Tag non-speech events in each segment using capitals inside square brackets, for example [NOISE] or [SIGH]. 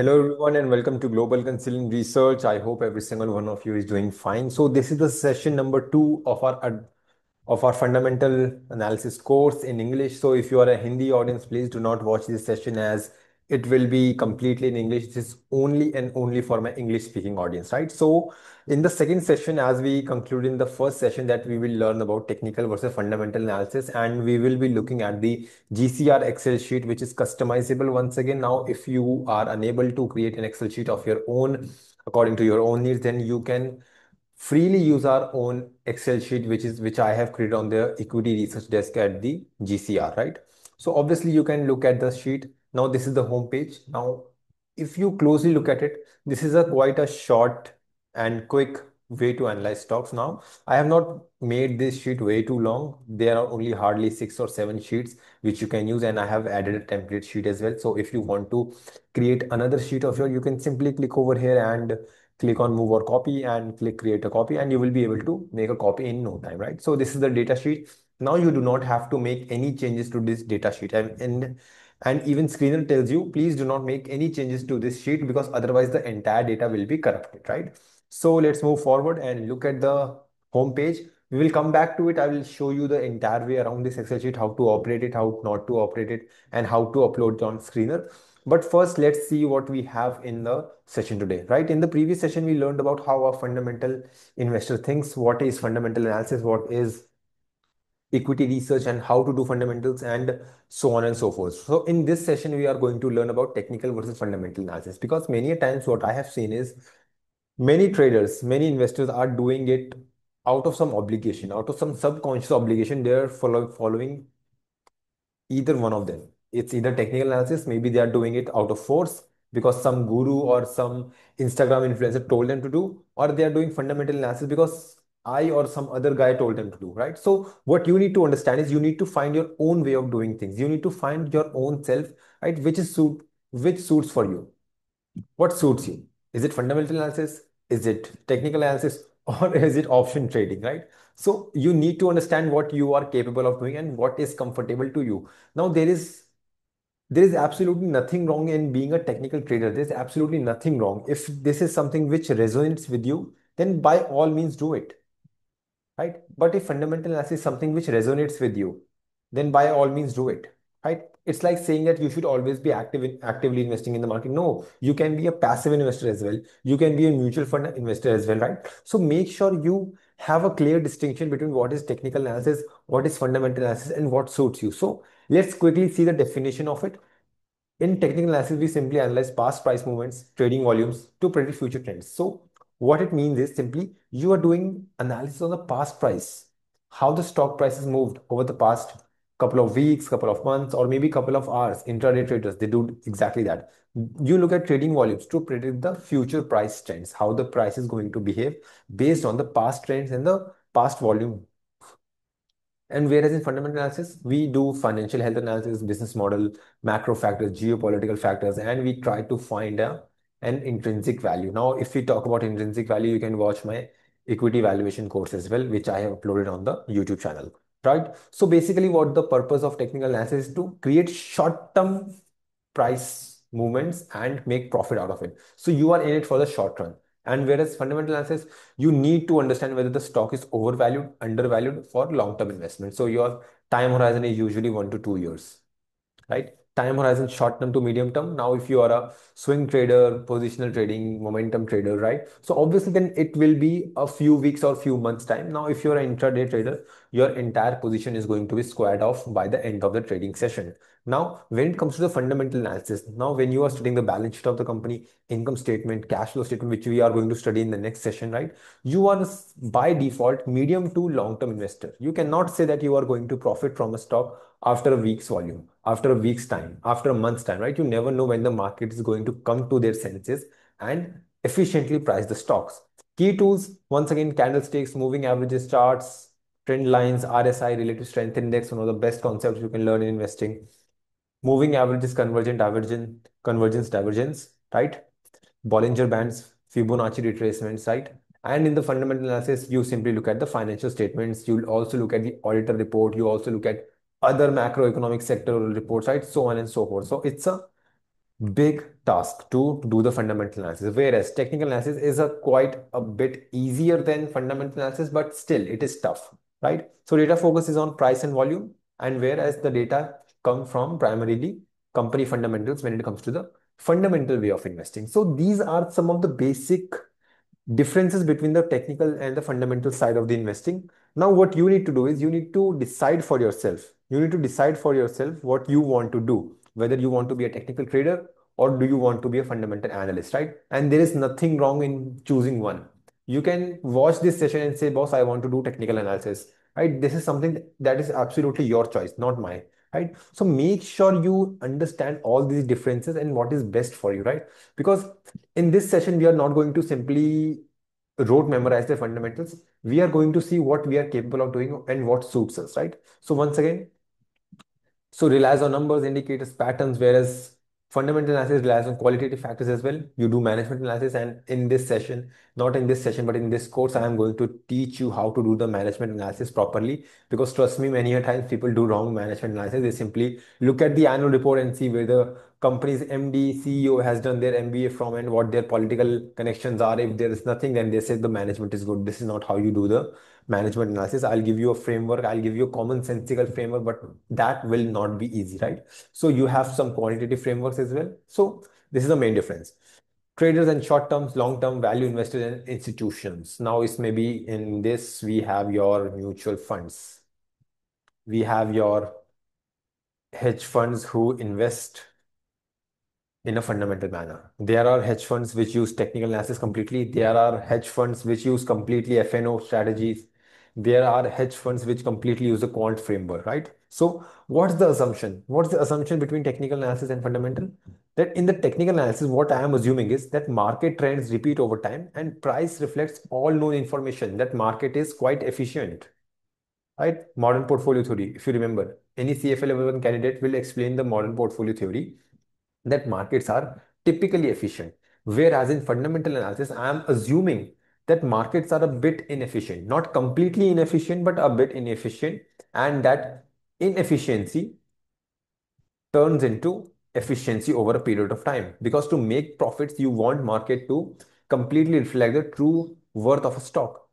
Hello, everyone, and welcome to Global Consilient Research. I hope every single one of you is doing fine. So, this is the session number two of our of our fundamental analysis course in English. So, if you are a Hindi audience, please do not watch this session as it will be completely in English. This is only and only for my English speaking audience, right? So, in the second session, as we conclude in the first session, that we will learn about technical versus fundamental analysis, and we will be looking at the GCR Excel sheet, which is customizable once again. Now, if you are unable to create an Excel sheet of your own according to your own needs, then you can freely use our own Excel sheet, which is which I have created on the equity research desk at the GCR, right? So obviously you can look at the sheet. Now this is the home page. Now, if you closely look at it, this is a quite a short and quick way to analyze stocks. Now, I have not made this sheet way too long. There are only hardly six or seven sheets which you can use, and I have added a template sheet as well. So if you want to create another sheet of your, you can simply click over here and click on move or copy and click create a copy and you will be able to make a copy in no time, right? So this is the data sheet. Now you do not have to make any changes to this data sheet and, and and even screener tells you please do not make any changes to this sheet because otherwise the entire data will be corrupted right? So let's move forward and look at the home page. We will come back to it. I will show you the entire way around this excel sheet how to operate it how not to operate it and how to upload it on screener. But first, let's see what we have in the session today, right? In the previous session, we learned about how a fundamental investor thinks, what is fundamental analysis, what is equity research and how to do fundamentals and so on and so forth. So in this session, we are going to learn about technical versus fundamental analysis because many a times what I have seen is many traders, many investors are doing it out of some obligation, out of some subconscious obligation. They're follow, following either one of them it's either technical analysis, maybe they are doing it out of force because some guru or some Instagram influencer told them to do, or they are doing fundamental analysis because I or some other guy told them to do, right? So what you need to understand is you need to find your own way of doing things. You need to find your own self, right? Which is suit, which suits for you. What suits you? Is it fundamental analysis? Is it technical analysis? [LAUGHS] Or is it option trading, right? So you need to understand what you are capable of doing and what is comfortable to you. Now there is there is absolutely nothing wrong in being a technical trader. There's absolutely nothing wrong. If this is something which resonates with you, then by all means do it. Right? But if fundamental analysis is something which resonates with you, then by all means do it. Right? It's like saying that you should always be active in, actively investing in the market. No, you can be a passive investor as well. You can be a mutual fund investor as well, right? So make sure you have a clear distinction between what is technical analysis, what is fundamental analysis, and what suits you. So Let's quickly see the definition of it. In technical analysis, we simply analyze past price movements, trading volumes to predict future trends. So what it means is simply you are doing analysis on the past price, how the stock prices moved over the past couple of weeks, couple of months, or maybe couple of hours. Intraday traders, they do exactly that. You look at trading volumes to predict the future price trends, how the price is going to behave based on the past trends and the past volume and whereas in fundamental analysis, we do financial health analysis, business model, macro factors, geopolitical factors, and we try to find a, an intrinsic value. Now, if we talk about intrinsic value, you can watch my equity valuation course as well, which I have uploaded on the YouTube channel. Right. So basically, what the purpose of technical analysis is to create short-term price movements and make profit out of it. So you are in it for the short run. And whereas fundamental analysis, you need to understand whether the stock is overvalued, undervalued for long-term investment. So your time horizon is usually one to two years, right? Time horizon short term to medium term. Now, if you are a swing trader, positional trading, momentum trader, right? So obviously then it will be a few weeks or few months time. Now, if you're an intraday trader, your entire position is going to be squared off by the end of the trading session. Now, when it comes to the fundamental analysis, now when you are studying the balance sheet of the company, income statement, cash flow statement, which we are going to study in the next session, right? You are by default medium to long-term investor. You cannot say that you are going to profit from a stock after a week's volume, after a week's time, after a month's time, right? You never know when the market is going to come to their senses and efficiently price the stocks. Key tools, once again, candlesticks, moving averages, charts, trend lines, RSI, relative strength index, one of the best concepts you can learn in investing moving averages, convergent divergence, convergence, divergence, right? Bollinger Bands, Fibonacci retracements, right? And in the fundamental analysis, you simply look at the financial statements. You'll also look at the auditor report. You also look at other macroeconomic sectoral reports, right? So on and so forth. So it's a big task to do the fundamental analysis. Whereas technical analysis is a quite a bit easier than fundamental analysis, but still it is tough, right? So data focus is on price and volume, and whereas the data come from primarily company fundamentals when it comes to the fundamental way of investing. So these are some of the basic differences between the technical and the fundamental side of the investing. Now, what you need to do is you need to decide for yourself. You need to decide for yourself what you want to do, whether you want to be a technical trader or do you want to be a fundamental analyst, right? And there is nothing wrong in choosing one. You can watch this session and say, boss, I want to do technical analysis, right? This is something that is absolutely your choice, not mine right? So make sure you understand all these differences and what is best for you, right? Because in this session, we are not going to simply rote memorize the fundamentals. We are going to see what we are capable of doing and what suits us, right? So once again, so relies on numbers, indicators, patterns, whereas fundamental analysis relies on qualitative factors as well. You do management analysis, and in this session, not in this session, but in this course, I am going to teach you how to do the management analysis properly. Because trust me, many a times people do wrong management analysis. They simply look at the annual report and see where the company's MD, CEO has done their MBA from and what their political connections are. If there is nothing, then they say the management is good. This is not how you do the management analysis. I'll give you a framework. I'll give you a common sensical framework, but that will not be easy, right? So you have some quantitative frameworks as well. So this is the main difference. Traders and short terms, long term value investors and institutions. Now it's maybe in this we have your mutual funds. We have your hedge funds who invest in a fundamental manner. There are hedge funds which use technical analysis completely. There are hedge funds which use completely FNO strategies. There are hedge funds which completely use a quant framework, right? So what's the assumption? What's the assumption between technical analysis and fundamental? That in the technical analysis, what I am assuming is that market trends repeat over time and price reflects all known information that market is quite efficient. Right? Modern portfolio theory, if you remember, any CFA level 1 candidate will explain the modern portfolio theory that markets are typically efficient. Whereas in fundamental analysis, I am assuming that markets are a bit inefficient, not completely inefficient, but a bit inefficient, and that inefficiency turns into efficiency over a period of time. Because to make profits, you want market to completely reflect the true worth of a stock.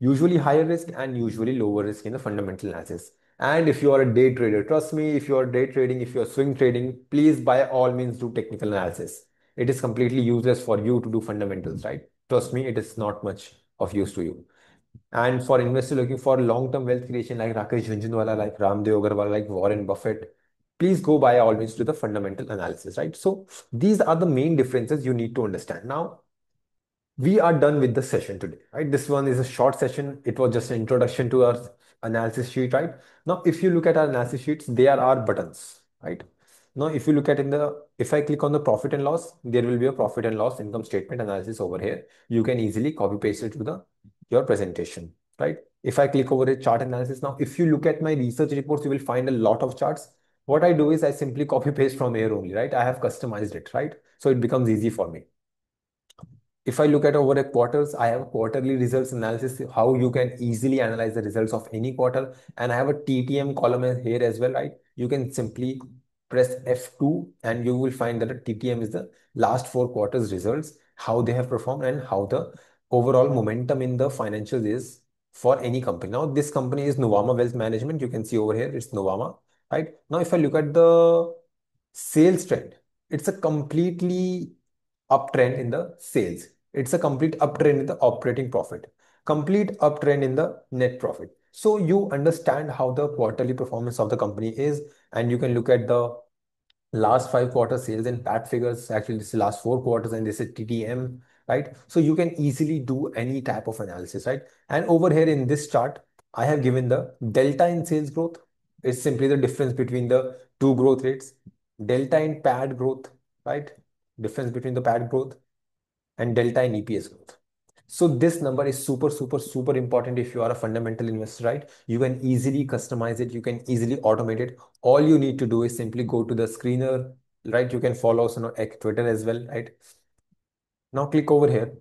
Usually higher risk and usually lower risk in the fundamental analysis. And if you are a day trader, trust me, if you are day trading, if you are swing trading, please by all means do technical analysis. It is completely useless for you to do fundamentals, right? Trust me, it is not much of use to you. And for investors looking for long-term wealth creation like Rakesh Jhunjhunwala, like Raamdeo Agrawal, like Warren Buffett, please go by all means to the fundamental analysis, right? So these are the main differences you need to understand. Now, we are done with the session today, right? This one is a short session. It was just an introduction to our analysis sheet, right? Now, if you look at our analysis sheets, there are buttons, right? Now, if you look at in the, if I click on the profit and loss, there will be a profit and loss income statement analysis over here. You can easily copy paste it to the your presentation, right? If I click over a chart analysis now, if you look at my research reports, you will find a lot of charts. What I do is I simply copy paste from here only, right? I have customized it, right? So it becomes easy for me if I look at over a quarters, I have a quarterly results analysis, how you can easily analyze the results of any quarter. And I have a TTM column here as well, right? You can simply press F2 and you will find that TTM is the last four quarters results, how they have performed and how the overall momentum in the financials is for any company. Now, this company is Nuvama Wealth Management. You can see over here, it's Nuvama, right? Now, if I look at the sales trend, it's a completely uptrend in the sales it's a complete uptrend in the operating profit, complete uptrend in the net profit. So you understand how the quarterly performance of the company is, and you can look at the last five quarter sales and PAT figures. Actually, this is last four quarters, and this is TTM, right? So you can easily do any type of analysis, right? And over here in this chart, I have given the delta in sales growth. It's simply the difference between the two growth rates. Delta in PAT growth, right? Difference between the PAT growth and delta in EPS growth. So this number is super, super, super important if you are a fundamental investor, right? You can easily customize it. You can easily automate it. All you need to do is simply go to the screener, right? You can follow us on Twitter as well, right? Now click over here.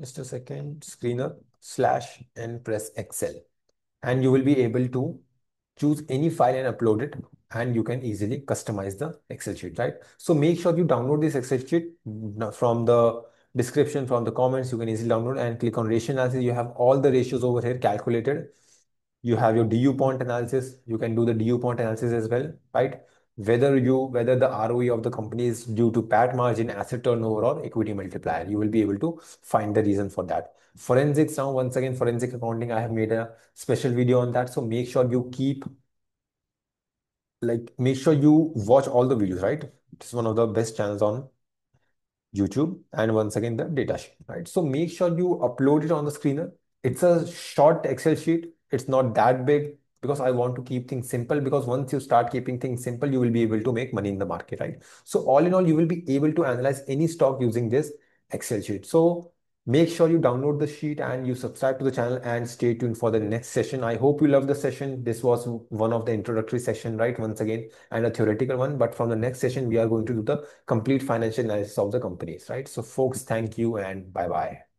Just a second, screener slash and press Excel. And you will be able to choose any file and upload it and you can easily customize the Excel sheet, right? So make sure you download this Excel sheet mm, uh, from the description, from the comments. You can easily download and click on ratio analysis. You have all the ratios over here calculated. You have your DuPont analysis. You can do the DuPont analysis as well, right? Whether you whether the ROE of the company is due to PAT margin, asset turnover, or equity multiplier, you will be able to find the reason for that. Forensics now, once again, forensic accounting, I have made a special video on that. So make sure you keep like make sure you watch all the videos, right? It's one of the best channels on YouTube. And once again, the data sheet, right? So make sure you upload it on the screener. It's a short Excel sheet. It's not that big because I want to keep things simple because once you start keeping things simple, you will be able to make money in the market, right? So all in all, you will be able to analyze any stock using this Excel sheet. So Make sure you download the sheet and you subscribe to the channel and stay tuned for the next session. I hope you love the session. This was one of the introductory session, right? Once again, and a theoretical one. But from the next session, we are going to do the complete financial analysis of the companies, right? So folks, thank you and bye-bye.